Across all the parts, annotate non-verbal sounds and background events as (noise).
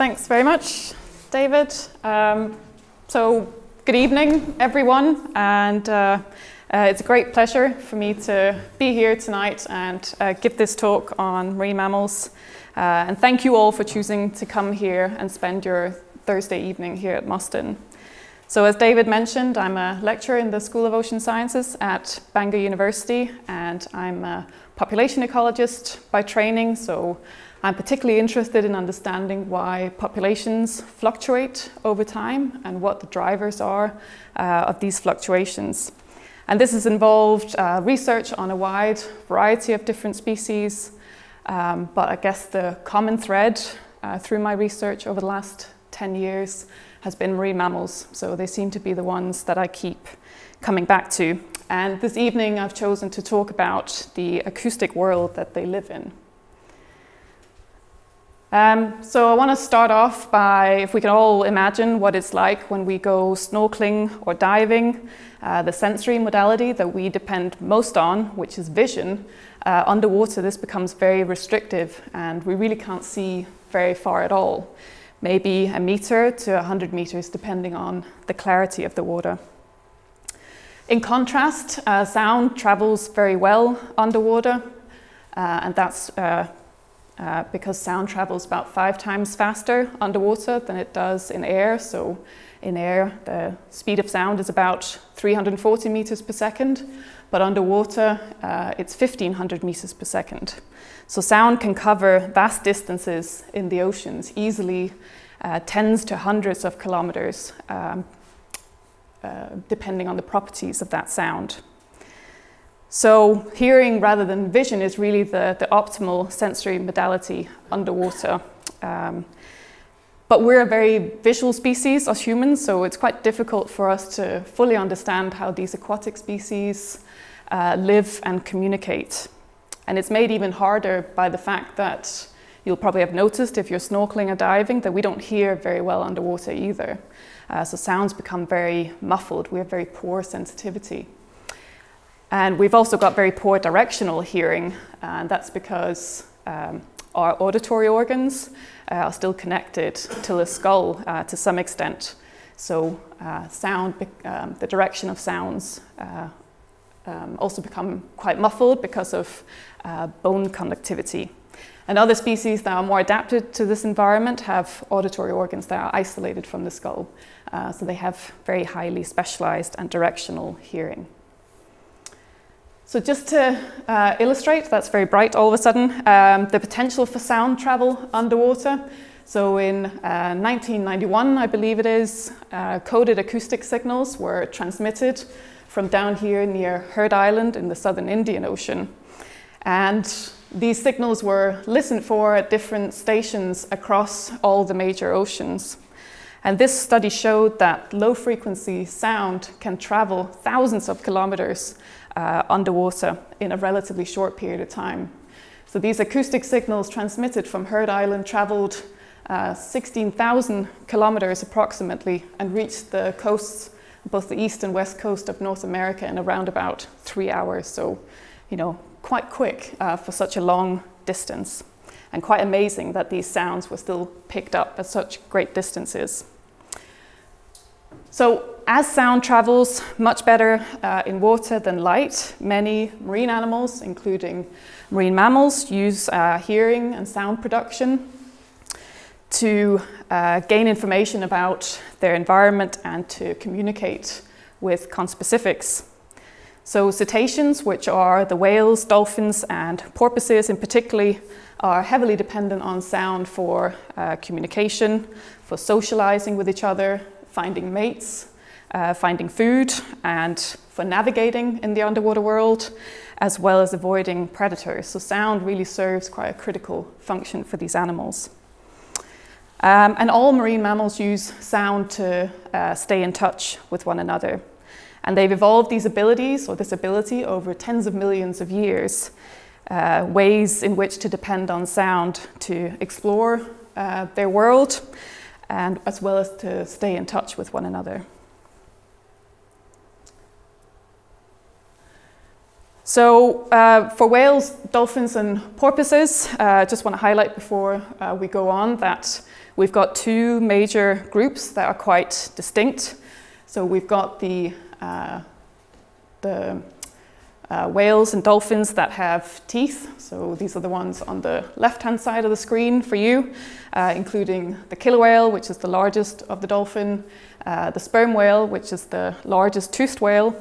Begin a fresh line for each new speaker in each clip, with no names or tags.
Thanks very much, David. Um, so, good evening, everyone, and uh, uh, it's a great pleasure for me to be here tonight and uh, give this talk on marine mammals. Uh, and thank you all for choosing to come here and spend your Thursday evening here at Mostyn. So as David mentioned, I'm a lecturer in the School of Ocean Sciences at Bangor University, and I'm a population ecologist by training, so I'm particularly interested in understanding why populations fluctuate over time and what the drivers are uh, of these fluctuations. And this has involved uh, research on a wide variety of different species, um, but I guess the common thread uh, through my research over the last 10 years has been marine mammals. So they seem to be the ones that I keep coming back to. And this evening I've chosen to talk about the acoustic world that they live in. Um, so I want to start off by, if we can all imagine what it's like when we go snorkeling or diving, uh, the sensory modality that we depend most on, which is vision, uh, underwater this becomes very restrictive and we really can't see very far at all. Maybe a meter to 100 meters depending on the clarity of the water. In contrast, uh, sound travels very well underwater uh, and that's uh, because sound travels about five times faster underwater than it does in air. So in air, the speed of sound is about 340 meters per second, but underwater, uh, it's 1500 meters per second. So sound can cover vast distances in the oceans, easily uh, tens to hundreds of kilometers, um, uh, depending on the properties of that sound. So hearing rather than vision is really the, the optimal sensory modality underwater. Um, but we're a very visual species as humans, so it's quite difficult for us to fully understand how these aquatic species uh, live and communicate. And it's made even harder by the fact that you'll probably have noticed if you're snorkeling or diving that we don't hear very well underwater either. Uh, so sounds become very muffled. We have very poor sensitivity. And we've also got very poor directional hearing, and that's because um, our auditory organs uh, are still connected to the skull uh, to some extent. So uh, sound, um, the direction of sounds uh, um, also become quite muffled because of uh, bone conductivity. And other species that are more adapted to this environment have auditory organs that are isolated from the skull. Uh, so they have very highly specialized and directional hearing. So just to uh, illustrate, that's very bright all of a sudden, um, the potential for sound travel underwater. So in uh, 1991, I believe it is, uh, coded acoustic signals were transmitted from down here near Heard Island in the southern Indian Ocean. And these signals were listened for at different stations across all the major oceans. And this study showed that low frequency sound can travel thousands of kilometers uh, underwater in a relatively short period of time. So these acoustic signals transmitted from Heard Island traveled uh, 16,000 kilometers approximately and reached the coasts, both the east and west coast of North America in around about three hours. So, you know, quite quick uh, for such a long distance and quite amazing that these sounds were still picked up at such great distances. So as sound travels much better uh, in water than light, many marine animals, including marine mammals, use uh, hearing and sound production to uh, gain information about their environment and to communicate with conspecifics. So cetaceans, which are the whales, dolphins, and porpoises in particular, are heavily dependent on sound for uh, communication, for socializing with each other, finding mates, uh, finding food and for navigating in the underwater world, as well as avoiding predators. So sound really serves quite a critical function for these animals. Um, and all marine mammals use sound to uh, stay in touch with one another. And they've evolved these abilities or this ability over tens of millions of years, uh, ways in which to depend on sound to explore uh, their world and as well as to stay in touch with one another. So uh, for whales, dolphins and porpoises, I uh, just want to highlight before uh, we go on that we've got two major groups that are quite distinct. So we've got the, uh, the uh, whales and dolphins that have teeth. So these are the ones on the left-hand side of the screen for you, uh, including the killer whale, which is the largest of the dolphin, uh, the sperm whale, which is the largest toothed whale,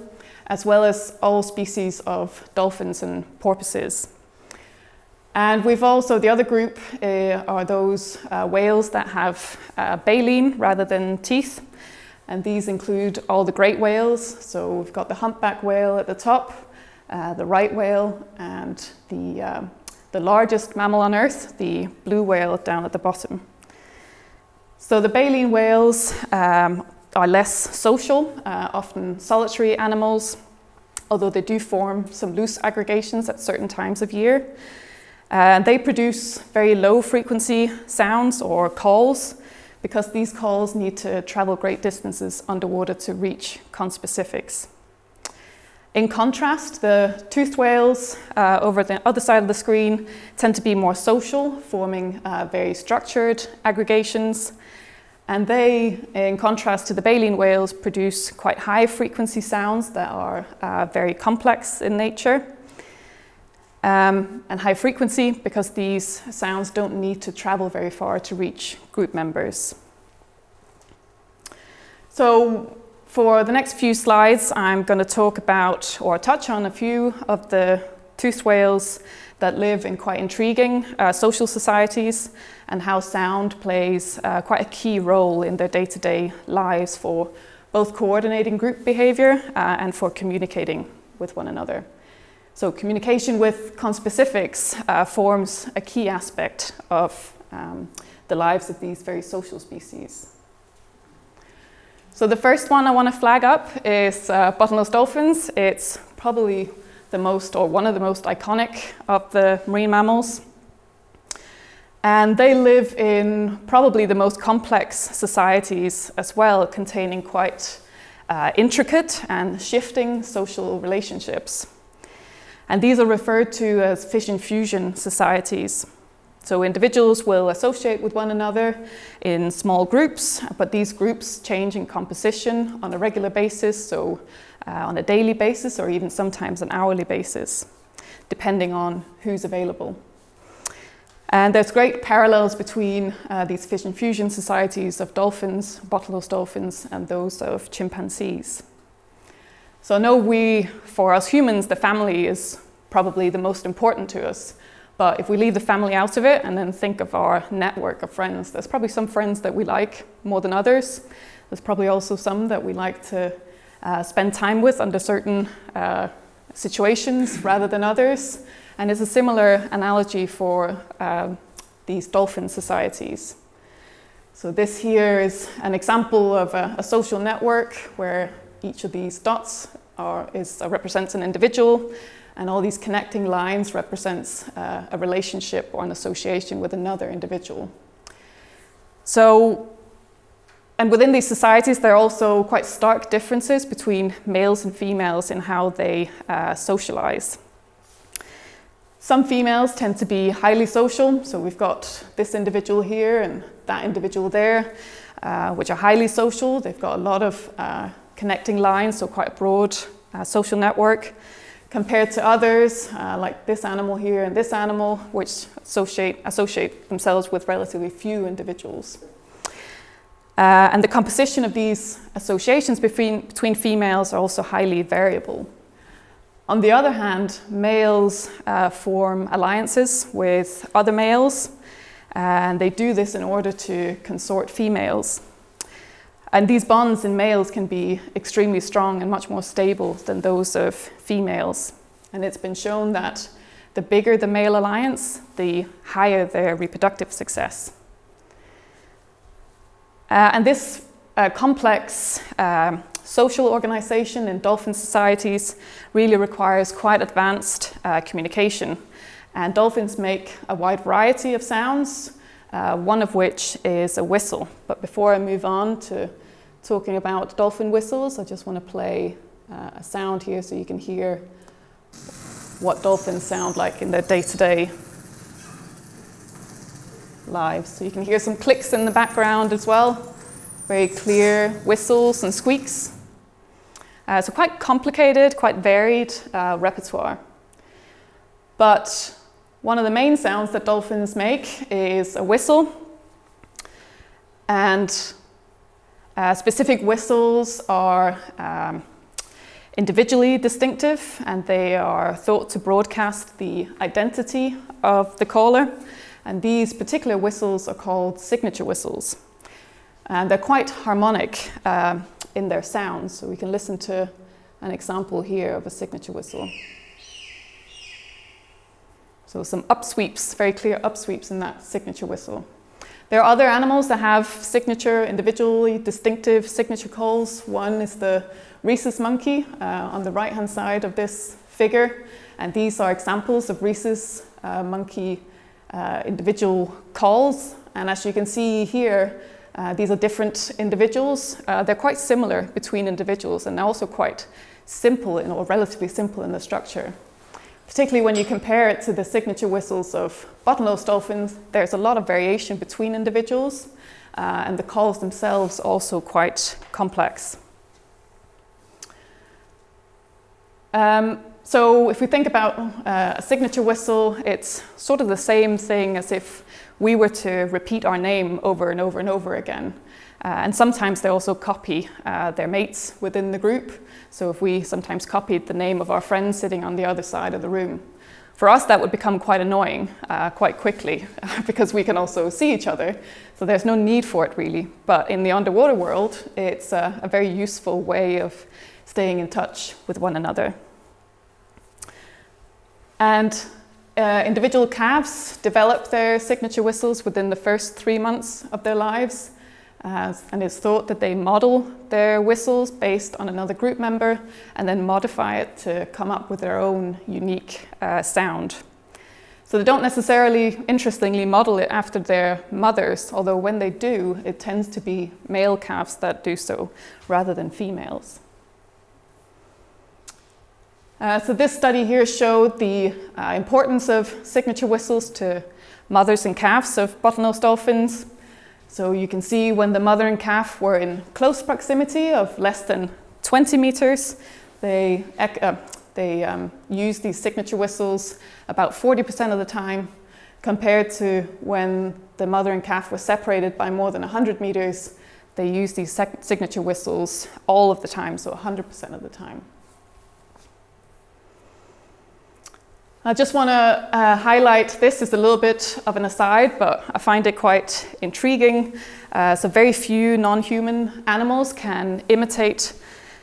as well as all species of dolphins and porpoises. And we've also, the other group uh, are those uh, whales that have uh, baleen rather than teeth. And these include all the great whales. So we've got the humpback whale at the top, uh, the right whale, and the, uh, the largest mammal on Earth, the blue whale down at the bottom. So the baleen whales um, are less social, uh, often solitary animals, although they do form some loose aggregations at certain times of year. Uh, they produce very low frequency sounds or calls because these calls need to travel great distances underwater to reach conspecifics. In contrast, the toothed whales uh, over the other side of the screen tend to be more social, forming uh, very structured aggregations. And they, in contrast to the baleen whales, produce quite high frequency sounds that are uh, very complex in nature. Um, and high frequency because these sounds don't need to travel very far to reach group members. So for the next few slides, I'm going to talk about or touch on a few of the toothed whales that live in quite intriguing uh, social societies and how sound plays uh, quite a key role in their day-to-day -day lives for both coordinating group behavior uh, and for communicating with one another. So communication with conspecifics uh, forms a key aspect of um, the lives of these very social species. So the first one I want to flag up is uh, bottlenose dolphins. It's probably the most or one of the most iconic of the marine mammals. And they live in probably the most complex societies as well, containing quite uh, intricate and shifting social relationships. And these are referred to as fission fusion societies. So individuals will associate with one another in small groups, but these groups change in composition on a regular basis, so uh, on a daily basis or even sometimes an hourly basis, depending on who's available. And there's great parallels between uh, these and fusion societies of dolphins, bottlenose dolphins, and those of chimpanzees. So I know we, for us humans, the family is probably the most important to us. But if we leave the family out of it and then think of our network of friends, there's probably some friends that we like more than others. There's probably also some that we like to uh, spend time with under certain uh, situations rather than others. And it's a similar analogy for uh, these dolphin societies. So this here is an example of a, a social network where each of these dots are, is, represents an individual and all these connecting lines represents uh, a relationship or an association with another individual. So, and within these societies, there are also quite stark differences between males and females in how they uh, socialize. Some females tend to be highly social, so we've got this individual here and that individual there, uh, which are highly social. They've got a lot of uh, connecting lines, so quite a broad uh, social network compared to others, uh, like this animal here and this animal, which associate, associate themselves with relatively few individuals. Uh, and the composition of these associations between, between females are also highly variable. On the other hand, males uh, form alliances with other males, and they do this in order to consort females. And these bonds in males can be extremely strong and much more stable than those of females. And it's been shown that the bigger the male alliance, the higher their reproductive success. Uh, and this uh, complex um, social organization in dolphin societies really requires quite advanced uh, communication. And dolphins make a wide variety of sounds, uh, one of which is a whistle. But before I move on to talking about dolphin whistles, I just want to play uh, a sound here so you can hear what dolphins sound like in their day-to-day lives. So you can hear some clicks in the background as well, very clear whistles and squeaks. Uh, so quite complicated, quite varied uh, repertoire. But one of the main sounds that dolphins make is a whistle. And uh, specific whistles are um, individually distinctive and they are thought to broadcast the identity of the caller. And these particular whistles are called signature whistles. And they're quite harmonic uh, in their sounds. So we can listen to an example here of a signature whistle. So some upsweeps, very clear upsweeps in that signature whistle. There are other animals that have signature, individually distinctive signature calls. One is the rhesus monkey uh, on the right-hand side of this figure. And these are examples of rhesus uh, monkey uh, individual calls. And as you can see here, uh, these are different individuals. Uh, they're quite similar between individuals and they're also quite simple in, or relatively simple in the structure. Particularly when you compare it to the signature whistles of bottlenose dolphins, there's a lot of variation between individuals uh, and the calls themselves also quite complex. Um, so if we think about uh, a signature whistle, it's sort of the same thing as if we were to repeat our name over and over and over again. Uh, and sometimes they also copy uh, their mates within the group. So if we sometimes copied the name of our friend sitting on the other side of the room, for us that would become quite annoying uh, quite quickly (laughs) because we can also see each other. So there's no need for it really. But in the underwater world, it's a, a very useful way of staying in touch with one another. And uh, individual calves develop their signature whistles within the first three months of their lives. Uh, and it's thought that they model their whistles based on another group member and then modify it to come up with their own unique uh, sound. So they don't necessarily, interestingly, model it after their mothers, although when they do, it tends to be male calves that do so rather than females. Uh, so this study here showed the uh, importance of signature whistles to mothers and calves of bottlenose dolphins. So you can see when the mother and calf were in close proximity of less than 20 meters, they, uh, they um, used these signature whistles about 40% of the time compared to when the mother and calf were separated by more than 100 meters, they used these signature whistles all of the time, so 100% of the time. I just want to uh, highlight this is a little bit of an aside, but I find it quite intriguing. Uh, so very few non-human animals can imitate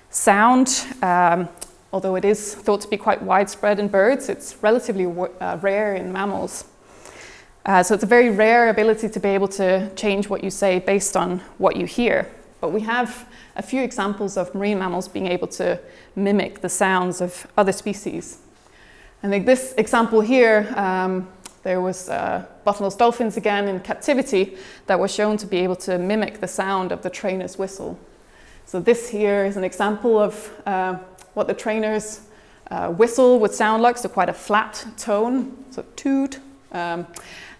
sound, um, although it is thought to be quite widespread in birds. It's relatively uh, rare in mammals. Uh, so it's a very rare ability to be able to change what you say based on what you hear. But we have a few examples of marine mammals being able to mimic the sounds of other species. I think this example here, um, there was uh, bottlenose dolphins again in captivity that were shown to be able to mimic the sound of the trainer's whistle. So this here is an example of uh, what the trainer's uh, whistle would sound like, so quite a flat tone, so toot. Um,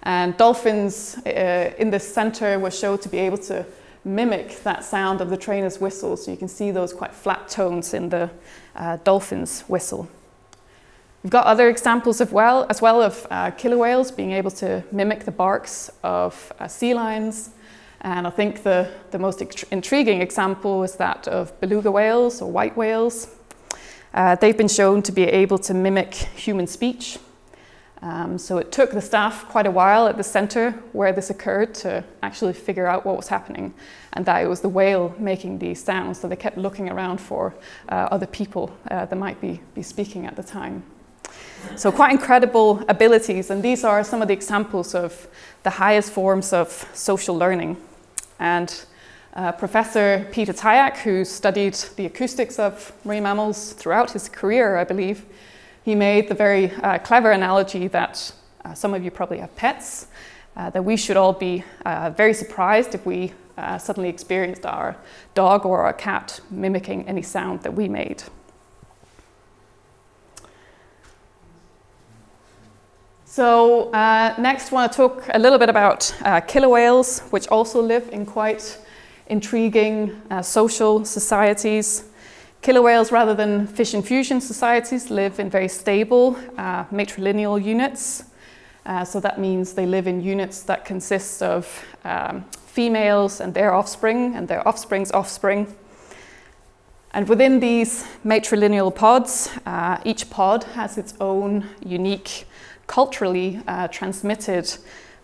and dolphins uh, in the center were shown to be able to mimic that sound of the trainer's whistle. So you can see those quite flat tones in the uh, dolphin's whistle. We've got other examples of well, as well of uh, killer whales being able to mimic the barks of uh, sea lions. And I think the, the most intriguing example is that of beluga whales or white whales. Uh, they've been shown to be able to mimic human speech. Um, so it took the staff quite a while at the center where this occurred to actually figure out what was happening and that it was the whale making these sounds. So they kept looking around for uh, other people uh, that might be, be speaking at the time. So quite incredible abilities, and these are some of the examples of the highest forms of social learning. And uh, Professor Peter Tyack, who studied the acoustics of marine mammals throughout his career, I believe, he made the very uh, clever analogy that uh, some of you probably have pets, uh, that we should all be uh, very surprised if we uh, suddenly experienced our dog or our cat mimicking any sound that we made. So uh, next, I want to talk a little bit about uh, killer whales, which also live in quite intriguing uh, social societies. Killer whales, rather than fission fusion societies, live in very stable uh, matrilineal units. Uh, so that means they live in units that consist of um, females and their offspring and their offspring's offspring. And within these matrilineal pods, uh, each pod has its own unique, culturally uh, transmitted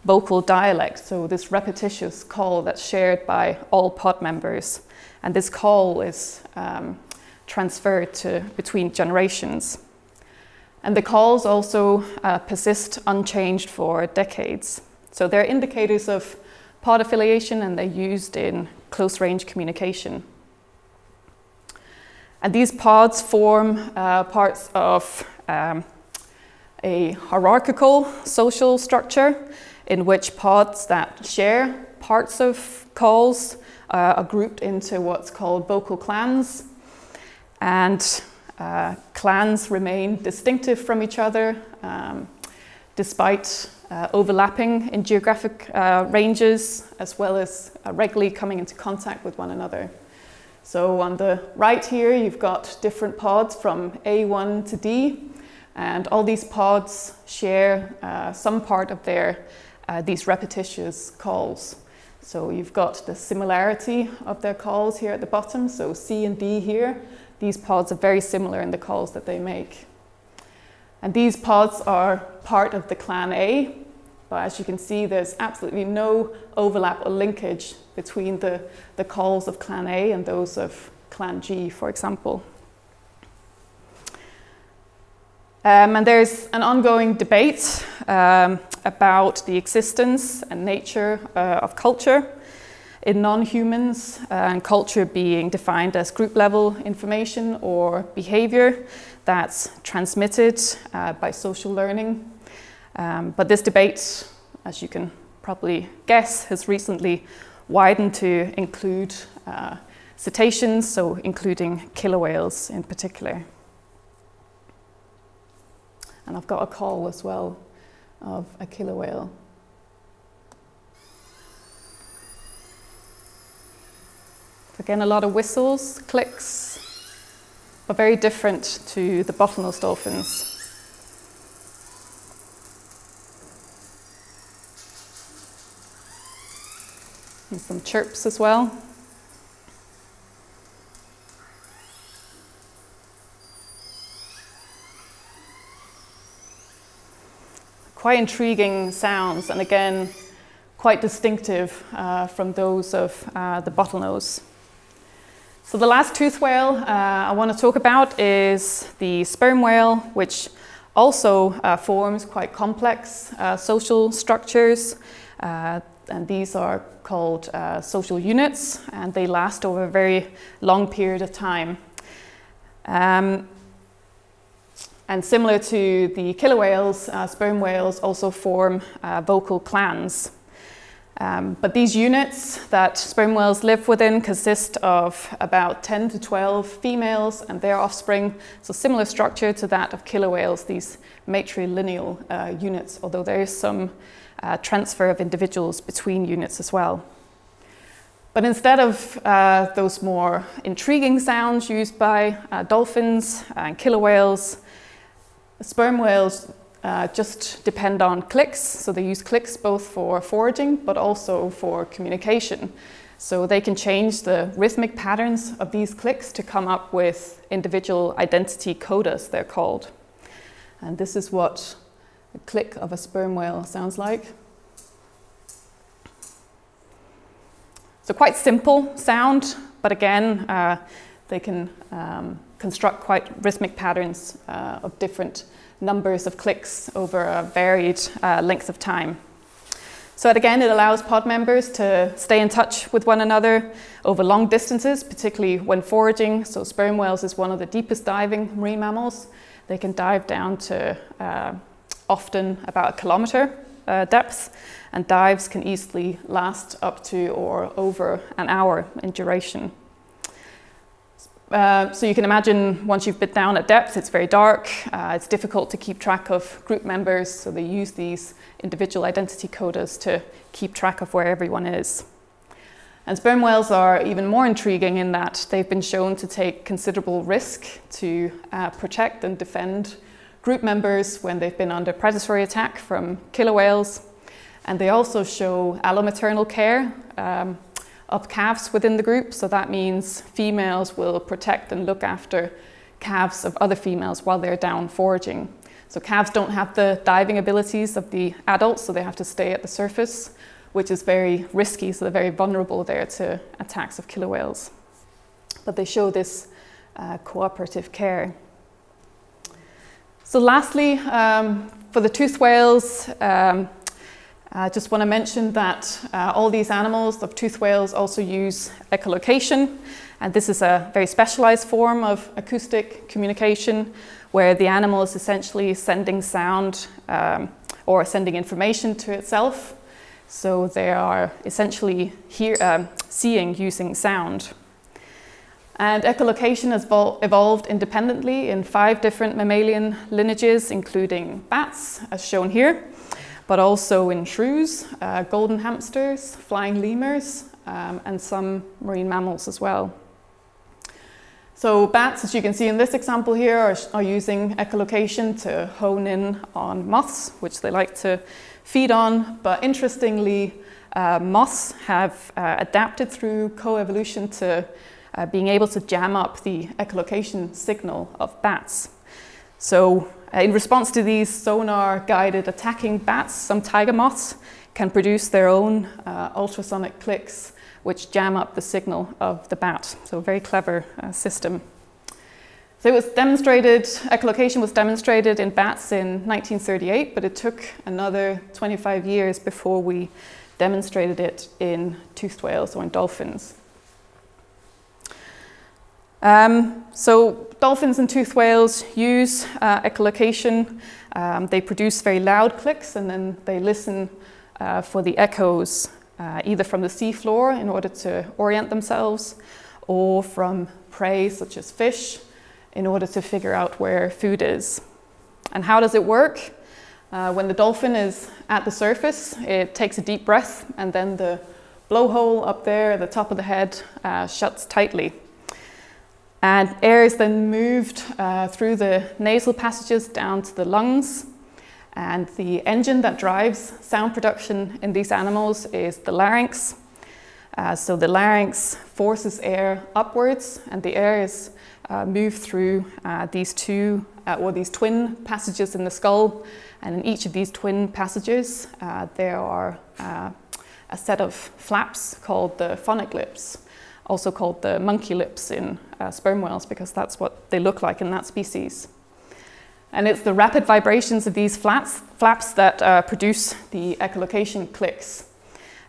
vocal dialect. So this repetitious call that's shared by all pod members. And this call is um, transferred to between generations. And the calls also uh, persist unchanged for decades. So they're indicators of pod affiliation and they're used in close range communication. And these pods form uh, parts of um, a hierarchical social structure in which pods that share parts of calls uh, are grouped into what's called vocal clans. And uh, clans remain distinctive from each other um, despite uh, overlapping in geographic uh, ranges as well as uh, regularly coming into contact with one another. So on the right here, you've got different pods from A1 to D, and all these pods share uh, some part of their uh, these repetitious calls. So you've got the similarity of their calls here at the bottom. So C and D here, these pods are very similar in the calls that they make. And these pods are part of the clan A, but as you can see, there's absolutely no overlap or linkage between the, the calls of clan A and those of clan G, for example. Um, and there's an ongoing debate um, about the existence and nature uh, of culture in non-humans uh, and culture being defined as group level information or behavior that's transmitted uh, by social learning. Um, but this debate, as you can probably guess, has recently widened to include uh, cetaceans, so including killer whales in particular. And I've got a call as well of a killer whale. Again, a lot of whistles, clicks, but very different to the bottlenose dolphins. And some chirps as well. Quite intriguing sounds, and again, quite distinctive uh, from those of uh, the bottlenose. So the last tooth whale uh, I want to talk about is the sperm whale, which also uh, forms quite complex uh, social structures. Uh, and these are called social units, and they last over a very long period of time. Um, and similar to the killer whales, uh, sperm whales also form vocal clans. Um, but these units that sperm whales live within consist of about 10 to 12 females and their offspring, so similar structure to that of killer whales, these matrilineal uh, units, although there is some uh, transfer of individuals between units as well. But instead of uh, those more intriguing sounds used by uh, dolphins and killer whales, sperm whales uh, just depend on clicks. So they use clicks both for foraging but also for communication. So they can change the rhythmic patterns of these clicks to come up with individual identity codas, they're called. And this is what a click of a sperm whale sounds like. So quite simple sound, but again, uh, they can um, construct quite rhythmic patterns uh, of different numbers of clicks over a varied uh, length of time. So again, it allows pod members to stay in touch with one another over long distances, particularly when foraging. So sperm whales is one of the deepest diving marine mammals. They can dive down to uh, often about a kilometer uh, depth, and dives can easily last up to or over an hour in duration. Uh, so you can imagine once you've been down at depth, it's very dark. Uh, it's difficult to keep track of group members, so they use these individual identity codas to keep track of where everyone is. And sperm whales are even more intriguing in that they've been shown to take considerable risk to uh, protect and defend group members when they've been under predatory attack from killer whales. And they also show allomaternal care. Um, of calves within the group. So that means females will protect and look after calves of other females while they're down foraging. So calves don't have the diving abilities of the adults, so they have to stay at the surface, which is very risky, so they're very vulnerable there to attacks of killer whales. But they show this uh, cooperative care. So lastly, um, for the toothed whales, um, I uh, just want to mention that uh, all these animals of toothed whales also use echolocation, and this is a very specialized form of acoustic communication where the animal is essentially sending sound um, or sending information to itself. So they are essentially hear, um, seeing using sound. And echolocation has evolved independently in five different mammalian lineages, including bats, as shown here but also in shrews, uh, golden hamsters, flying lemurs, um, and some marine mammals as well. So bats, as you can see in this example here, are, are, using echolocation to hone in on moths, which they like to feed on. But interestingly, uh, moths have uh, adapted through coevolution to uh, being able to jam up the echolocation signal of bats. So in response to these sonar-guided attacking bats, some tiger moths can produce their own uh, ultrasonic clicks which jam up the signal of the bat. So a very clever uh, system. So it was demonstrated, echolocation was demonstrated in bats in 1938, but it took another 25 years before we demonstrated it in toothed whales or in dolphins. Um, so dolphins and toothed whales use uh, echolocation. Um, they produce very loud clicks and then they listen uh, for the echoes uh, either from the seafloor in order to orient themselves or from prey such as fish in order to figure out where food is. And how does it work? Uh, when the dolphin is at the surface, it takes a deep breath and then the blowhole up there at the top of the head uh, shuts tightly. And air is then moved uh, through the nasal passages down to the lungs. And the engine that drives sound production in these animals is the larynx. Uh, so the larynx forces air upwards, and the air is uh, moved through uh, these two uh, or these twin passages in the skull. And in each of these twin passages, uh, there are a set of flaps called the phonic lips also called the monkey lips in uh, sperm whales because that's what they look like in that species. And it's the rapid vibrations of these flaps, flaps that uh, produce the echolocation clicks.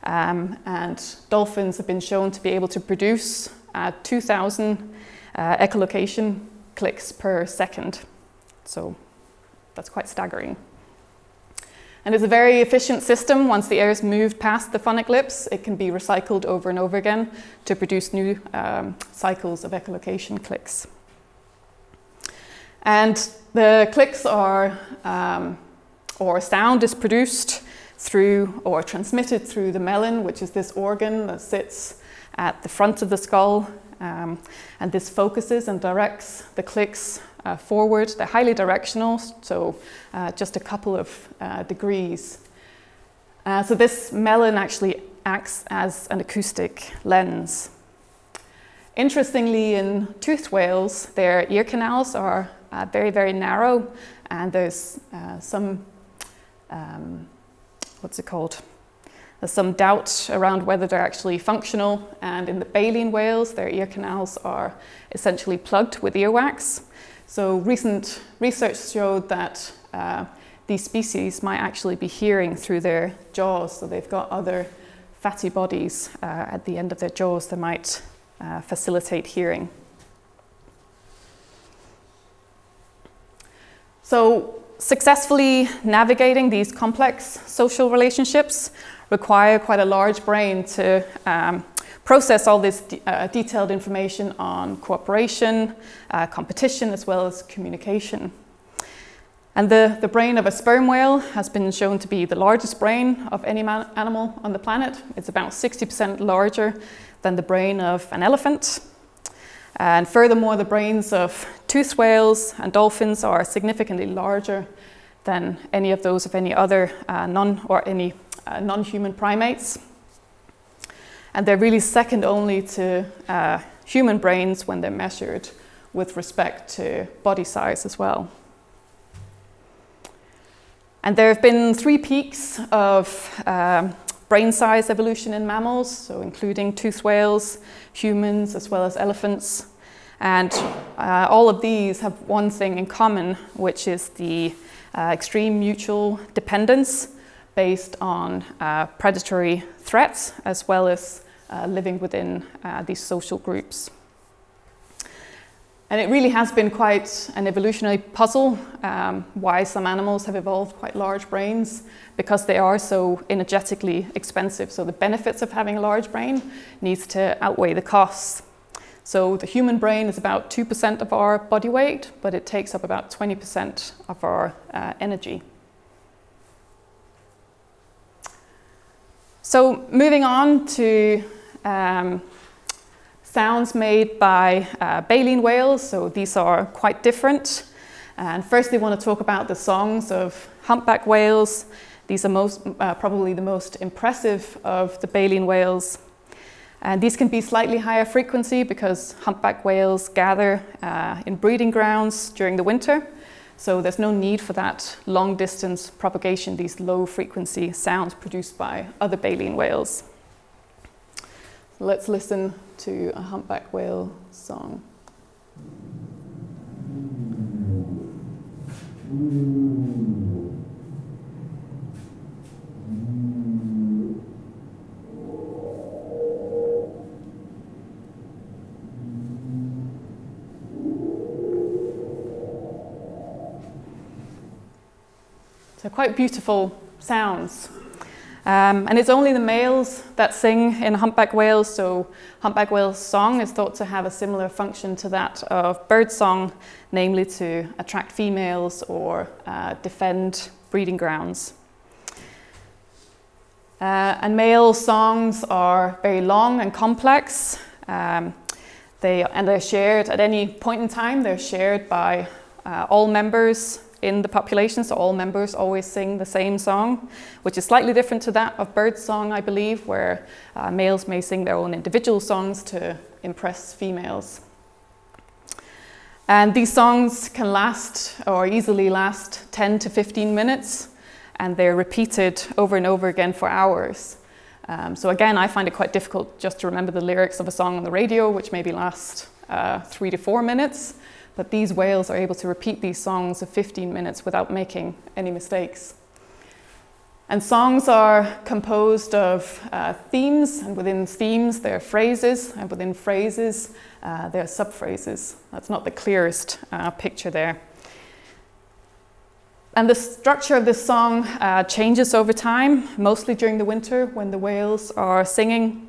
Um, and dolphins have been shown to be able to produce uh, 2,000 uh, echolocation clicks per second. So that's quite staggering. And it's a very efficient system. Once the air is moved past the phonic lips, it can be recycled over and over again to produce new um, cycles of echolocation clicks. And the clicks are, um, or sound is produced through or transmitted through the melon, which is this organ that sits at the front of the skull. Um, and this focuses and directs the clicks uh, forward. They're highly directional, so uh, just a couple of uh, degrees. Uh, so this melon actually acts as an acoustic lens. Interestingly, in toothed whales, their ear canals are uh, very, very narrow, and there's uh, some, um, what's it called? There's some doubt around whether they're actually functional, and in the baleen whales, their ear canals are essentially plugged with earwax. So recent research showed that uh, these species might actually be hearing through their jaws. So they've got other fatty bodies uh, at the end of their jaws that might uh, facilitate hearing. So successfully navigating these complex social relationships require quite a large brain to um, process all this de uh, detailed information on cooperation, uh, competition, as well as communication. And the, the brain of a sperm whale has been shown to be the largest brain of any animal on the planet. It's about 60% larger than the brain of an elephant. And furthermore, the brains of toothed whales and dolphins are significantly larger than any of those of any other uh, non or any uh, non-human primates. And they're really second only to uh, human brains when they're measured with respect to body size as well. And there have been three peaks of um, brain size evolution in mammals, so including toothed whales, humans, as well as elephants. And uh, all of these have one thing in common, which is the uh, extreme mutual dependence based on uh, predatory threats, as well as living within uh, these social groups. And it really has been quite an evolutionary puzzle um, why some animals have evolved quite large brains because they are so energetically expensive. So the benefits of having a large brain needs to outweigh the costs. So the human brain is about 2% of our body weight, but it takes up about 20% of our uh, energy. So moving on to um, sounds made by uh, baleen whales, so these are quite different. And first, they want to talk about the songs of humpback whales. These are most, uh, probably the most impressive of the baleen whales. And these can be slightly higher frequency because humpback whales gather uh, in breeding grounds during the winter. So there's no need for that long distance propagation, these low frequency sounds produced by other baleen whales. Let's listen to a humpback whale song. So quite beautiful sounds. Um, and it's only the males that sing in humpback whales, so humpback whale's song is thought to have a similar function to that of bird song, namely to attract females or uh, defend breeding grounds. Uh, and male songs are very long and complex. Um, they, and they're shared at any point in time, they're shared by uh, all members in the population, so all members always sing the same song, which is slightly different to that of bird song, I believe, where uh, males may sing their own individual songs to impress females. And these songs can last, or easily last, 10 to 15 minutes, and they're repeated over and over again for hours. Um, so again, I find it quite difficult just to remember the lyrics of a song on the radio, which maybe last uh, three to four minutes. But these whales are able to repeat these songs of 15 minutes without making any mistakes. And songs are composed of uh, themes, and within themes, there are phrases, and within phrases, uh, there are subphrases. That's not the clearest uh, picture there. And the structure of this song uh, changes over time, mostly during the winter when the whales are singing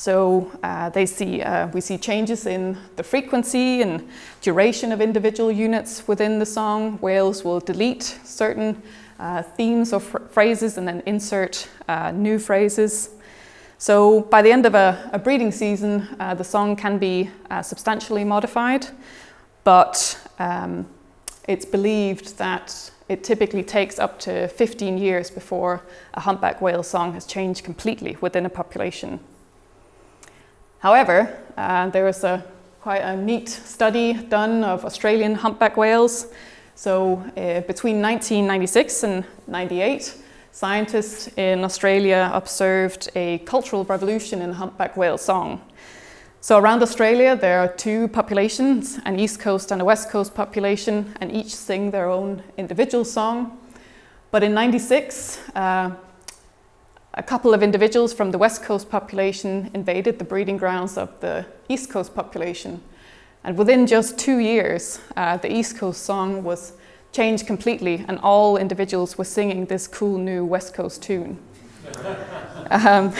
so uh, they see, uh, we see changes in the frequency and duration of individual units within the song. Whales will delete certain uh, themes or phrases and then insert uh, new phrases. So by the end of a, a breeding season, uh, the song can be uh, substantially modified, but um, it's believed that it typically takes up to 15 years before a humpback whale song has changed completely within a population. However, uh, there was a quite a neat study done of Australian humpback whales. So uh, between 1996 and 98, scientists in Australia observed a cultural revolution in humpback whale song. So around Australia, there are two populations, an East Coast and a West Coast population, and each sing their own individual song. But in 96, uh, a couple of individuals from the West Coast population invaded the breeding grounds of the East Coast population. And within just two years, uh, the East Coast song was changed completely, and all individuals were singing this cool new West Coast tune. (laughs) um,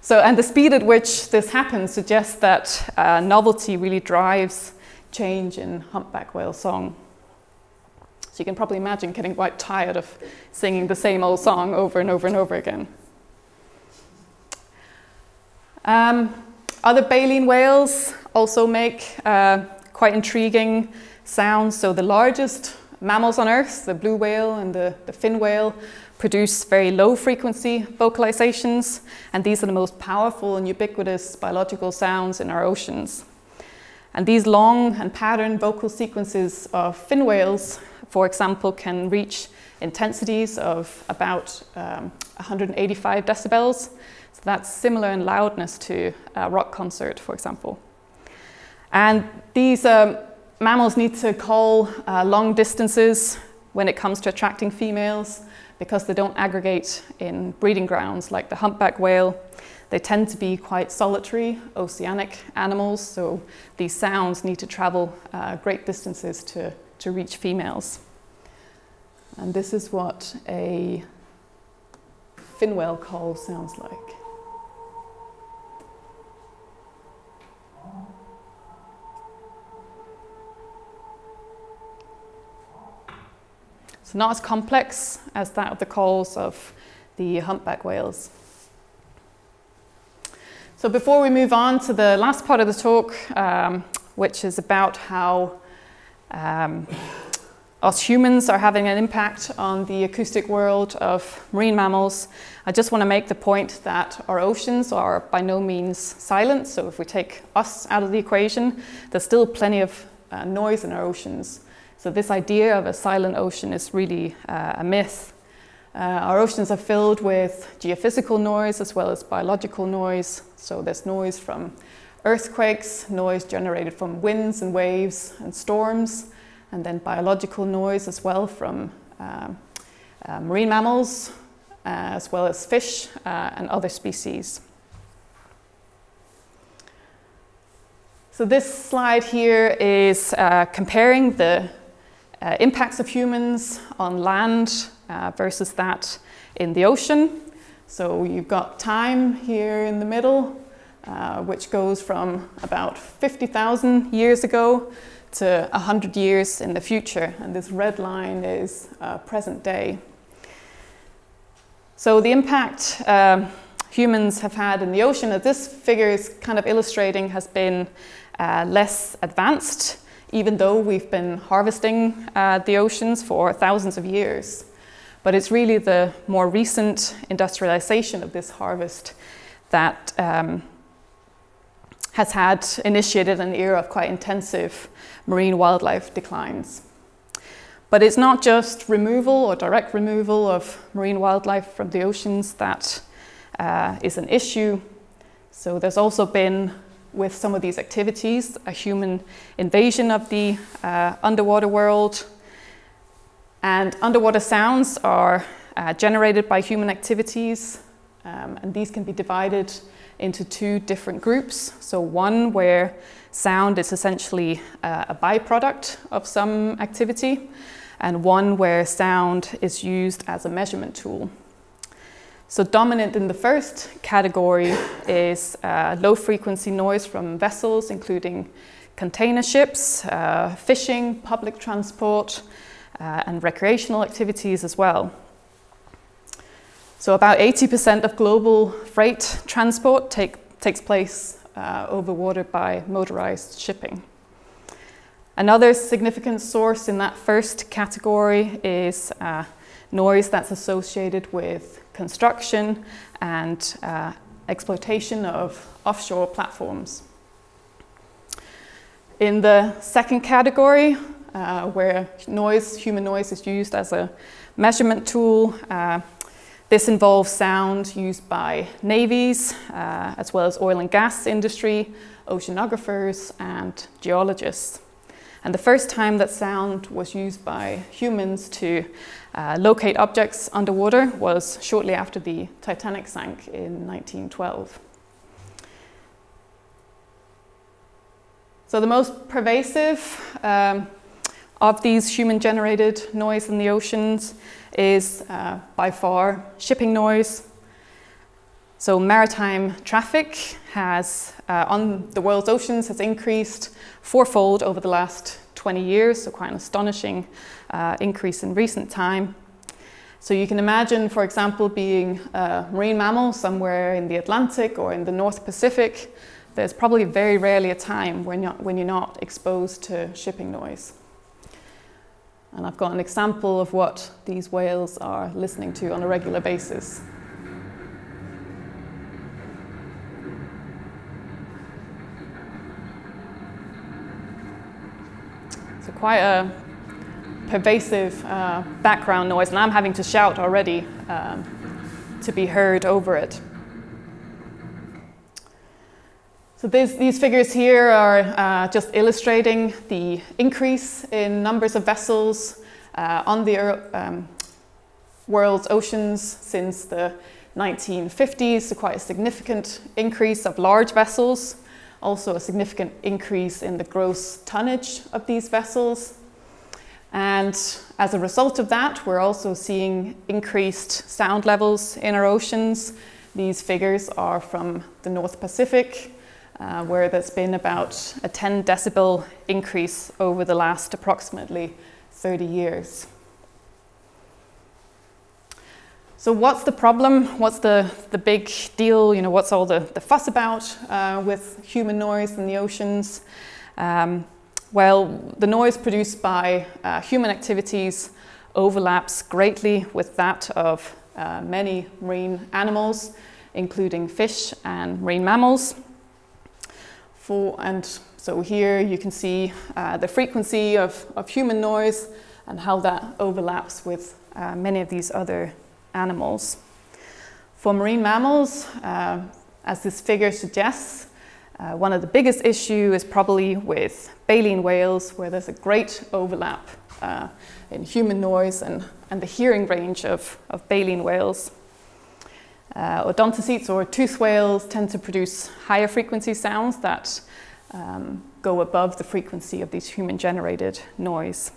So, and the speed at which this happens suggests that uh, novelty really drives change in humpback whale song. So you can probably imagine getting quite tired of singing the same old song over and over and over again. Um, other baleen whales also make uh, quite intriguing sounds. So the largest mammals on Earth, the blue whale and the, the fin whale, produce very low frequency vocalizations, and these are the most powerful and ubiquitous biological sounds in our oceans. And these long and patterned vocal sequences of fin whales, for example, can reach intensities of about um, 185 decibels. So that's similar in loudness to a rock concert, for example. And these um, mammals need to call uh, long distances when it comes to attracting females because they don't aggregate in breeding grounds like the humpback whale. They tend to be quite solitary, oceanic animals, so these sounds need to travel uh, great distances to, to reach females. And this is what a fin whale call sounds like. So not as complex as that of the calls of the humpback whales. So before we move on to the last part of the talk, um, which is about how um, us humans are having an impact on the acoustic world of marine mammals, I just want to make the point that our oceans are by no means silent. So if we take us out of the equation, there's still plenty of uh, noise in our oceans. So this idea of a silent ocean is really uh, a myth. Uh, our oceans are filled with geophysical noise as well as biological noise. So there's noise from earthquakes, noise generated from winds and waves and storms, and then biological noise as well from uh, uh marine mammals, uh, as well as fish uh, and other species. So this slide here is comparing the uh, impacts of humans on land uh, versus that in the ocean. So you've got time here in the middle, uh, which goes from about 50,000 years ago to 100 years in the future. And this red line is uh, present day. So the impact um, humans have had in the ocean, as this figure is kind of illustrating, has been uh, less advanced even though we've been harvesting uh, the oceans for thousands of years. But it's really the more recent industrialization of this harvest that um, has had initiated an era of quite intensive marine wildlife declines. But it's not just removal or direct removal of marine wildlife from the oceans that uh, is an issue. So there's also been with some of these activities, a human invasion of the uh, underwater world. And underwater sounds are uh, generated by human activities, um, and these can be divided into two different groups. So, one where sound is essentially uh, a byproduct of some activity, and one where sound is used as a measurement tool. So dominant in the first category is uh, low frequency noise from vessels, including container ships, uh, fishing, public transport, uh, and recreational activities as well. So about 80% of global freight transport take, takes place uh, over water by motorized shipping. Another significant source in that first category is uh, noise that's associated with construction and uh, exploitation of offshore platforms. In the second category, uh, where noise, human noise is used as a measurement tool, uh, this involves sound used by navies, uh, as well as oil and gas industry, oceanographers, and geologists. And the first time that sound was used by humans to uh, locate objects underwater was shortly after the Titanic sank in 1912. So the most pervasive um, of these human-generated noise in the oceans is uh, by far shipping noise. So maritime traffic has, uh, on the world's oceans has increased fourfold over the last 20 years, so quite an astonishing uh, increase in recent time. So you can imagine, for example, being a marine mammal somewhere in the Atlantic or in the North Pacific, there's probably very rarely a time when you're, when you're not exposed to shipping noise. And I've got an example of what these whales are listening to on a regular basis. So quite a pervasive uh, background noise, and I'm having to shout already um, to be heard over it. So this, these figures here are uh, just illustrating the increase in numbers of vessels uh, on the um, world's oceans since the 1950s, so quite a significant increase of large vessels, also a significant increase in the gross tonnage of these vessels. And as a result of that, we're also seeing increased sound levels in our oceans. These figures are from the North Pacific, uh, where there's been about a 10 decibel increase over the last approximately 30 years. So what's the problem? What's the, the big deal? You know, what's all the, the fuss about uh, with human noise in the oceans? Um, well, the noise produced by uh, human activities overlaps greatly with that of uh, many marine animals, including fish and marine mammals. For, and so here you can see uh, the frequency of, of human noise and how that overlaps with uh, many of these other animals. For marine mammals, uh, as this figure suggests, uh, one of the biggest issues is probably with baleen whales, where there's a great overlap uh, in human noise and, and the hearing range of, of baleen whales. Uh, odontocetes or tooth whales tend to produce higher frequency sounds that um, go above the frequency of these human generated noise.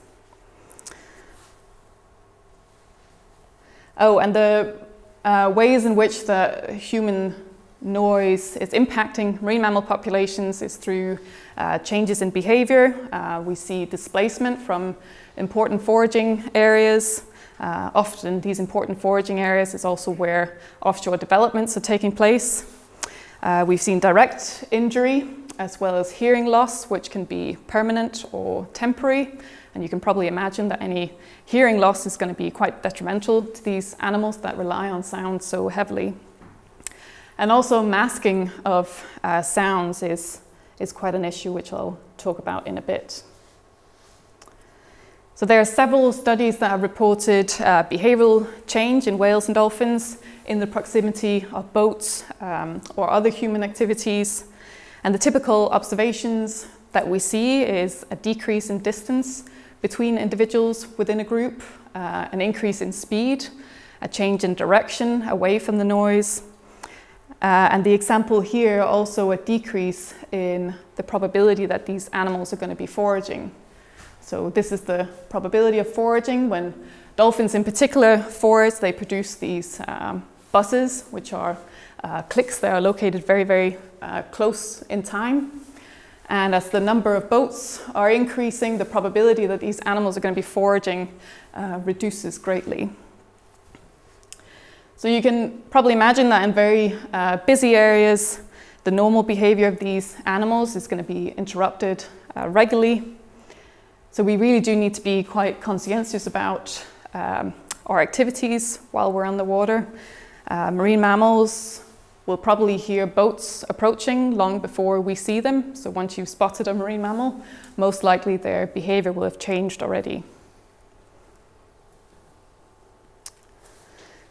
Oh, and the uh, ways in which the human noise is impacting marine mammal populations is through uh, changes in behavior. Uh, we see displacement from important foraging areas, uh, often these important foraging areas is also where offshore developments are taking place. Uh, we've seen direct injury as well as hearing loss, which can be permanent or temporary. And you can probably imagine that any hearing loss is going to be quite detrimental to these animals that rely on sound so heavily. And also masking of uh, sounds is, is quite an issue, which I'll talk about in a bit. So there are several studies that have reported uh, behavioral change in whales and dolphins in the proximity of boats um, or other human activities. And the typical observations that we see is a decrease in distance between individuals within a group, uh, an increase in speed, a change in direction away from the noise. Uh, and the example here also a decrease in the probability that these animals are going to be foraging. So this is the probability of foraging. When dolphins in particular forage, they produce these um, buzzes, which are uh, clicks that are located very, very uh, close in time. And as the number of boats are increasing, the probability that these animals are going to be foraging uh, reduces greatly. So you can probably imagine that in very uh, busy areas, the normal behavior of these animals is going to be interrupted uh, regularly so we really do need to be quite conscientious about um, our activities while we're on the water. Uh, marine mammals will probably hear boats approaching long before we see them. So once you've spotted a marine mammal, most likely their behavior will have changed already.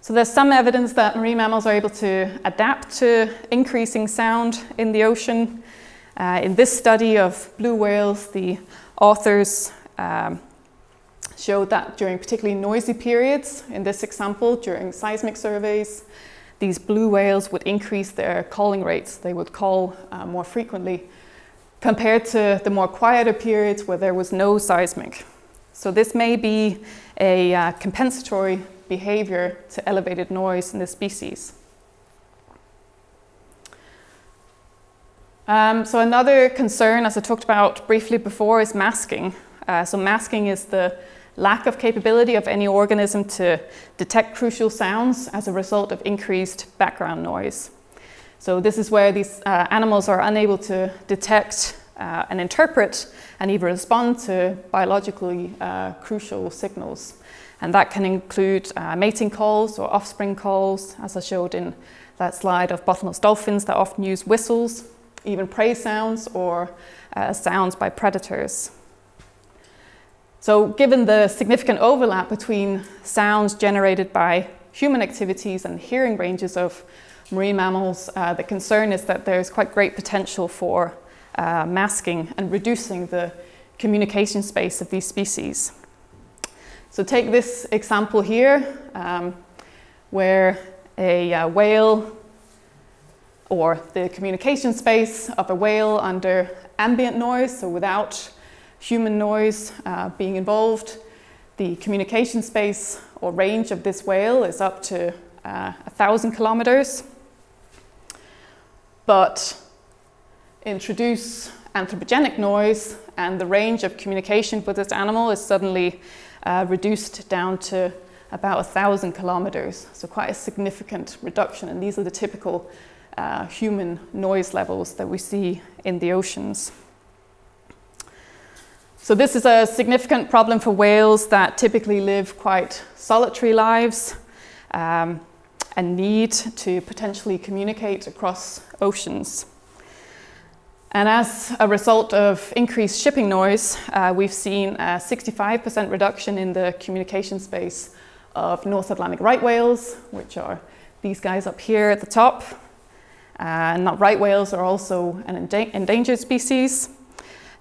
So there's some evidence that marine mammals are able to adapt to increasing sound in the ocean. Uh, in this study of blue whales, the authors um, showed that during particularly noisy periods, in this example, during seismic surveys, these blue whales would increase their calling rates. They would call uh, more frequently compared to the more quieter periods where there was no seismic. So this may be a uh, compensatory behavior to elevated noise in this species. Um, so another concern, as I talked about briefly before, is masking. Uh, so masking is the lack of capability of any organism to detect crucial sounds as a result of increased background noise. So this is where these uh, animals are unable to detect uh, and interpret and even respond to biologically uh, crucial signals. And that can include uh, mating calls or offspring calls, as I showed in that slide of bottlenose dolphins that often use whistles, even prey sounds or uh, sounds by predators. So given the significant overlap between sounds generated by human activities and hearing ranges of marine mammals, uh, the concern is that there's quite great potential for uh, masking and reducing the communication space of these species. So take this example here, um, where a uh, whale or the communication space of a whale under ambient noise, so without human noise uh, being involved. The communication space or range of this whale is up to uh, 1,000 kilometers. But introduce anthropogenic noise and the range of communication with this animal is suddenly uh, reduced down to about 1,000 kilometers. So quite a significant reduction. And these are the typical uh, human noise levels that we see in the oceans. So this is a significant problem for whales that typically live quite solitary lives um, and need to potentially communicate across oceans. And as a result of increased shipping noise, uh, we've seen a 65% reduction in the communication space of North Atlantic right whales, which are these guys up here at the top. Uh, not right whales are also an endangered species.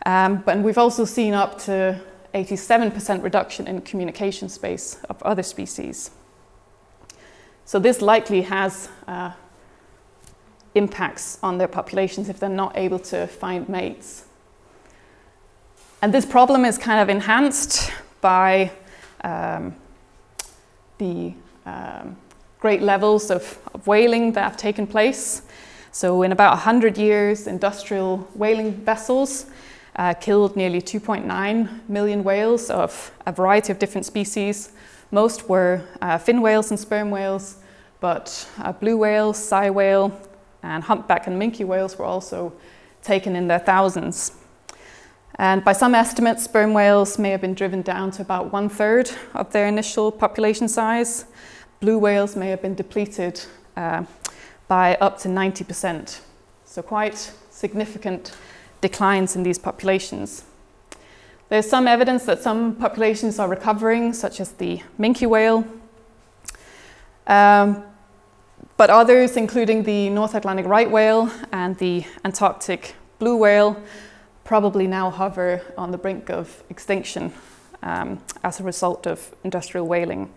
Um, but we've also seen up to 87% reduction in communication space of other species. So this likely has uh, impacts on their populations if they're not able to find mates. And this problem is kind of enhanced by um, the um, great levels of, of, whaling that have taken place. So in about 100 years, industrial whaling vessels uh, killed nearly 2.9 million whales of a variety of different species. Most were uh, fin whales and sperm whales, but uh, blue whales, sei whale, and humpback and minke whales were also taken in their thousands. And by some estimates, sperm whales may have been driven down to about one third of their initial population size. Blue whales may have been depleted uh, by up to 90%. So quite significant declines in these populations. There's some evidence that some populations are recovering, such as the minke whale, um, but others, including the North Atlantic right whale and the Antarctic blue whale, probably now hover on the brink of extinction um, as a result of industrial whaling.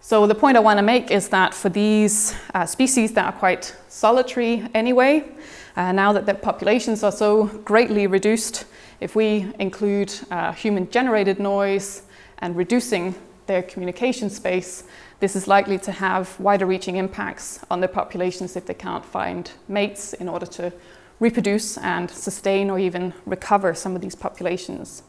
So the point I want to make is that for these uh, species that are quite solitary anyway, uh, now that their populations are so greatly reduced, if we include uh, human generated noise and reducing their communication space, this is likely to have wider reaching impacts on their populations if they can't find mates in order to reproduce and sustain or even recover some of these populations.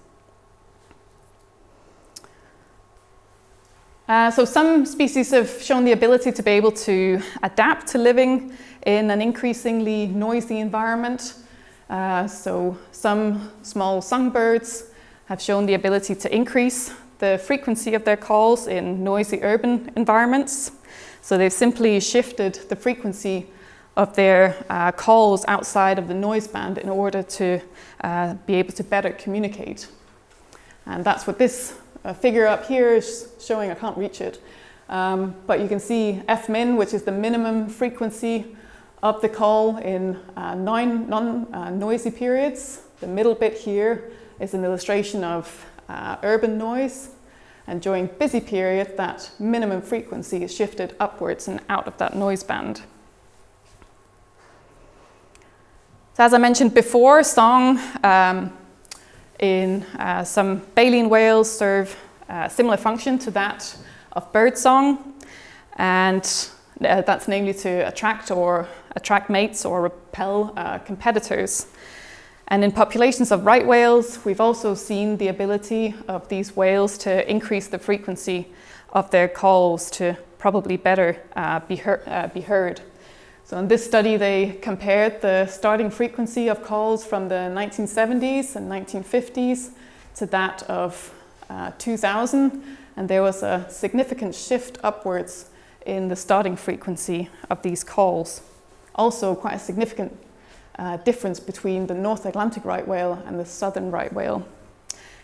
Uh, so some species have shown the ability to be able to adapt to living in an increasingly noisy environment. Uh, so some small songbirds have shown the ability to increase the frequency of their calls in noisy urban environments. So they've simply shifted the frequency of their uh, calls outside of the noise band in order to uh, be able to better communicate. And that's what this a figure up here is showing, I can't reach it, um, but you can see F-min, which is the minimum frequency of the call in uh, non-noisy uh, periods. The middle bit here is an illustration of uh, urban noise. And during busy periods, that minimum frequency is shifted upwards and out of that noise band. So as I mentioned before, song um, in uh, some baleen whales serve a similar function to that of birdsong. And uh, that's namely to attract or attract mates or repel uh, competitors. And in populations of right whales, we've also seen the ability of these whales to increase the frequency of their calls to probably better uh, be, uh, be heard. So in this study, they compared the starting frequency of calls from the 1970s and 1950s to that of uh, 2000, and there was a significant shift upwards in the starting frequency of these calls. Also, quite a significant uh, difference between the North Atlantic right whale and the southern right whale,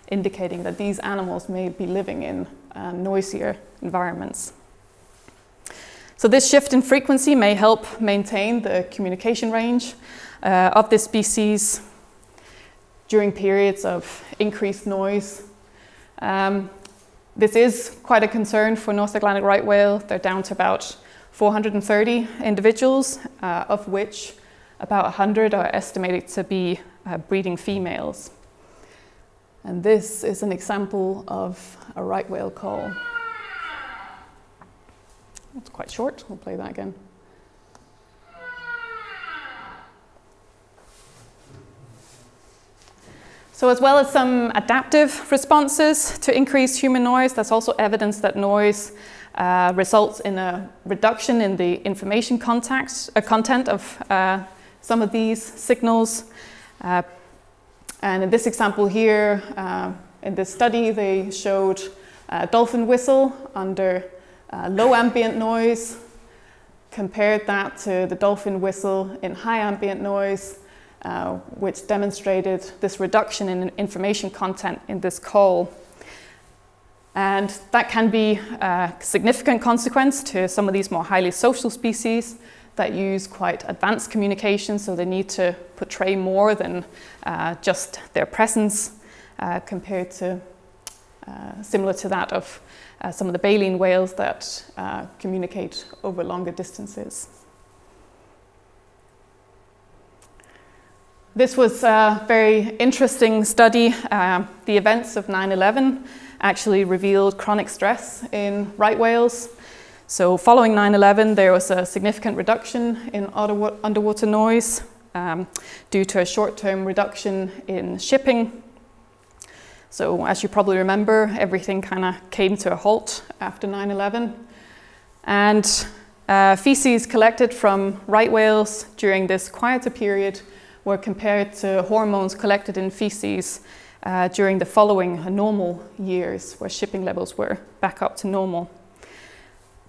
indicating that these animals may be living in uh, noisier environments. So this shift in frequency may help maintain the communication range uh, of this species during periods of increased noise. Um, this is quite a concern for North Atlantic right whale. They're down to about 430 individuals, uh, of which about 100 are estimated to be uh, breeding females. And this is an example of a right whale call. It's quite short, we'll play that again. So as well as some adaptive responses to increased human noise, there's also evidence that noise uh, results in a reduction in the information context, uh, content of uh, some of these signals. Uh, and in this example here, uh, in this study, they showed a dolphin whistle under uh, low ambient noise, compared that to the dolphin whistle in high ambient noise, uh, which demonstrated this reduction in information content in this call. And that can be a significant consequence to some of these more highly social species that use quite advanced communication, so they need to portray more than uh, just their presence uh, compared to uh, similar to that of uh, some of the baleen whales that uh, communicate over longer distances. This was a very interesting study. Uh, the events of 9 11 actually revealed chronic stress in right whales. So, following 9 11, there was a significant reduction in underwater noise um, due to a short term reduction in shipping so as you probably remember, everything kind of came to a halt after 9-11. And uh, feces collected from right whales during this quieter period were compared to hormones collected in feces uh, during the following normal years, where shipping levels were back up to normal.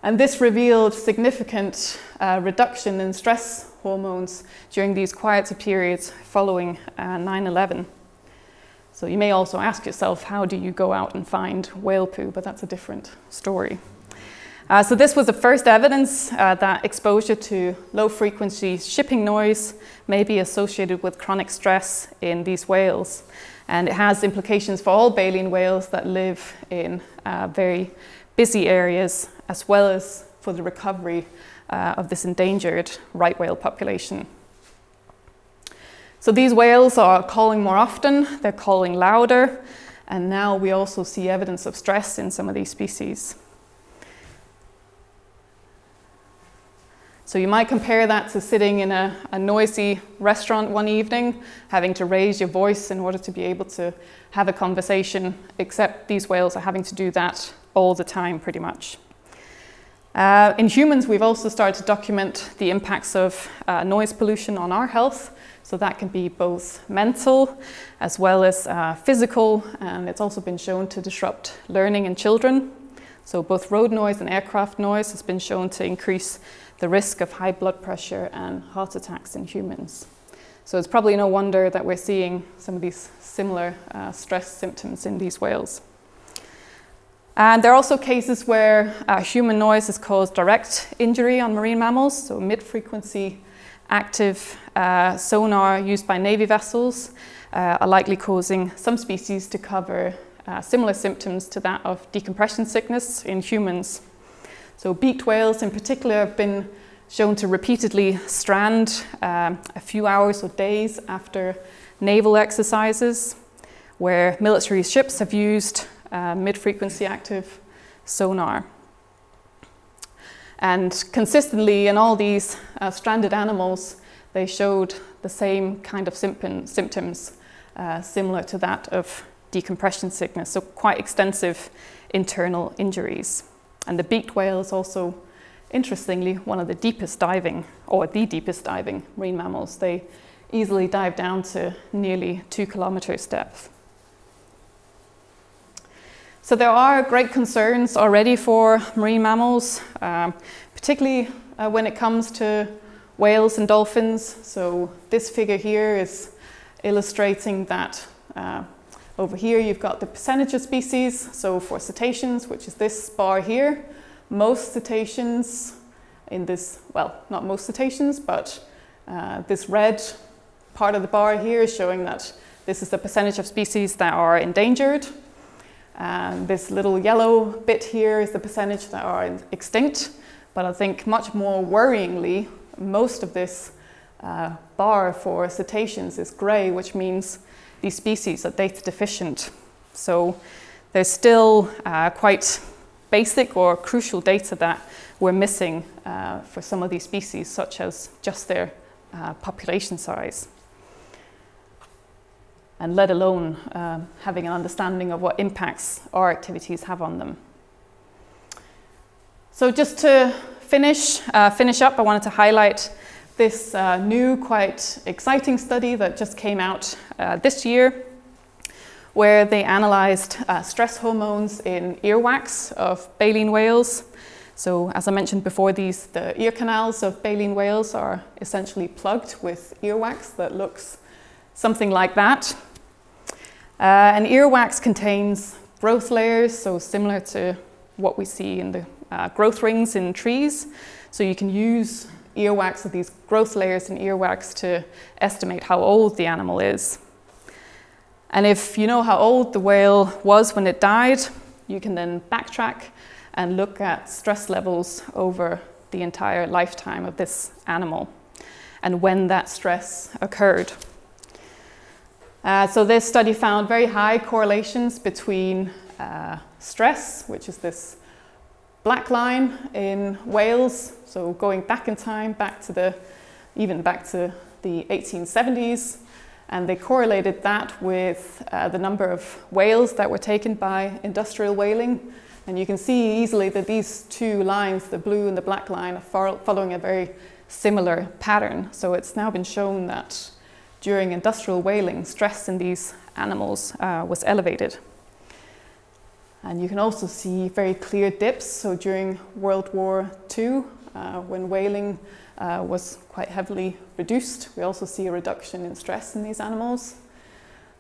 And this revealed significant uh, reduction in stress hormones during these quieter periods following uh, 9 11. So you may also ask yourself, how do you go out and find whale poo? But that's a different story. Uh, so this was the first evidence uh, that exposure to low frequency shipping noise may be associated with chronic stress in these whales. And it has implications for all baleen whales that live in uh, very busy areas, as well as for the recovery uh, of this endangered right whale population. So these whales are calling more often, they're calling louder, and now we also see evidence of stress in some of these species. So you might compare that to sitting in a, a, noisy restaurant one evening, having to raise your voice in order to be able to have a conversation, except these whales are having to do that all the time pretty much. Uh, in humans, we've also started to document the impacts of uh, noise pollution on our health. So that can be both mental as well as uh, physical, and it's also been shown to disrupt learning in children. So both road noise and aircraft noise has been shown to increase the risk of high blood pressure and heart attacks in humans. So it's probably no wonder that we're seeing some of these similar uh, stress symptoms in these whales. And there are also cases where uh, human noise has caused direct injury on marine mammals, so mid-frequency active uh, sonar used by Navy vessels uh, are likely causing some species to cover uh, similar symptoms to that of decompression sickness in humans. So beaked whales in particular have been shown to repeatedly strand um, a few hours or days after naval exercises where military ships have used uh, mid-frequency active sonar. And consistently in all these uh, stranded animals, they showed the same kind of symptom, symptoms uh, similar to that of decompression sickness, so quite extensive internal injuries. And the beaked whale is also, interestingly, one of the deepest diving, or the deepest diving marine mammals. They easily dive down to nearly two kilometers depth. So there are great concerns already for marine mammals, um, particularly uh, when it comes to whales and dolphins. So this figure here is illustrating that uh, over here you've got the percentage of species. So for cetaceans, which is this bar here, most cetaceans in this, well, not most cetaceans, but uh, this red part of the bar here is showing that this is the percentage of species that are endangered. And this little yellow bit here is the percentage that are extinct. But I think much more worryingly, most of this uh, bar for cetaceans is gray, which means these species are data deficient. So there's still uh, quite basic or crucial data that we're missing uh, for some of these species, such as just their uh, population size and let alone uh, having an understanding of what impacts our activities have on them. So just to finish, uh, finish up, I wanted to highlight this uh, new, quite exciting study that just came out uh, this year, where they analyzed uh, stress hormones in earwax of baleen whales. So as I mentioned before, these, the ear canals of baleen whales are essentially plugged with earwax that looks something like that. Uh, and earwax contains growth layers, so similar to what we see in the uh, growth rings in trees. So you can use earwax of these growth layers in earwax to estimate how old the animal is. And if you know how old the whale was when it died, you can then backtrack and look at stress levels over the entire lifetime of this animal and when that stress occurred. Uh, so this study found very high correlations between uh, stress, which is this black line in whales, so going back in time, back to the, even back to the 1870s, and they correlated that with uh, the number of whales that were taken by industrial whaling. And you can see easily that these two lines, the blue and the black line, are following a very similar pattern. So it's now been shown that during industrial whaling, stress in these animals uh, was elevated. And you can also see very clear dips. So during World War II, uh, when whaling uh, was quite heavily reduced, we also see a reduction in stress in these animals.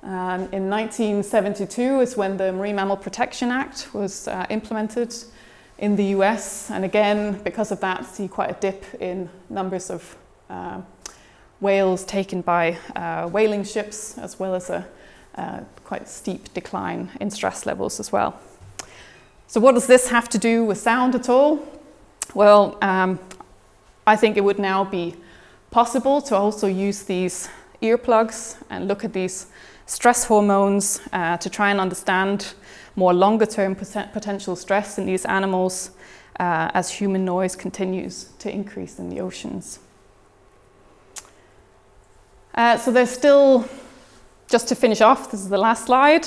Um, in 1972 is when the Marine Mammal Protection Act was uh, implemented in the US. And again, because of that, see quite a dip in numbers of uh, whales taken by uh, whaling ships, as well as a uh, quite steep decline in stress levels as well. So what does this have to do with sound at all? Well, um, I think it would now be possible to also use these earplugs and look at these stress hormones uh, to try and understand more longer term pot potential stress in these animals uh, as human noise continues to increase in the oceans. Uh, so there's still, just to finish off, this is the last slide.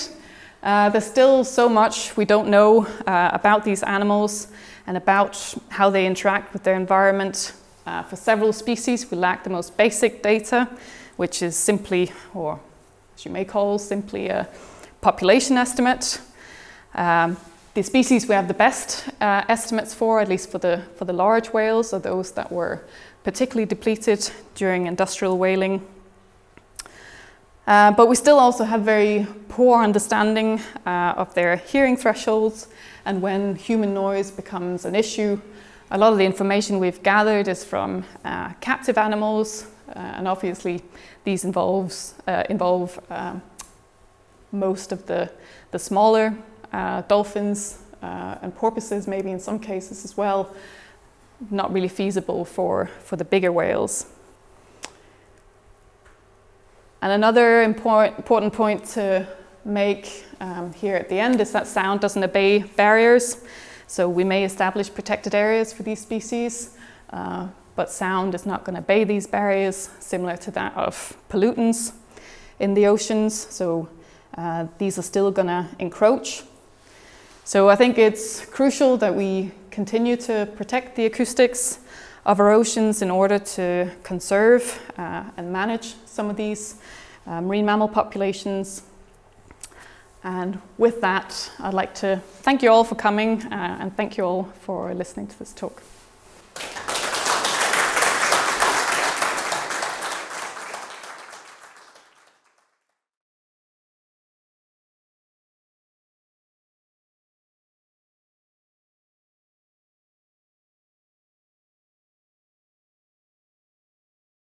Uh, there's still so much we don't know uh, about these animals and about how they interact with their environment. Uh, for several species, we lack the most basic data, which is simply, or as you may call, simply a population estimate. Um, the species we have the best uh, estimates for, at least for the, for the large whales, are those that were particularly depleted during industrial whaling uh, but we still also have very poor understanding uh, of their hearing thresholds and when human noise becomes an issue. A lot of the information we've gathered is from uh, captive animals, uh, and obviously these involves, uh, involve um, most of the, the smaller dolphins and porpoises, maybe in some cases as well, not really feasible for, for the bigger whales. And another important, point to make um, here at the end is that sound doesn't obey barriers. So we may establish protected areas for these species, uh, but sound is not going to obey these barriers, similar to that of pollutants in the oceans. So uh, these are still going to encroach. So I think it's crucial that we continue to protect the acoustics of our oceans in order to conserve uh, and manage some of these uh, marine mammal populations. And with that, I'd like to thank you all for coming uh, and thank you all for listening to this talk.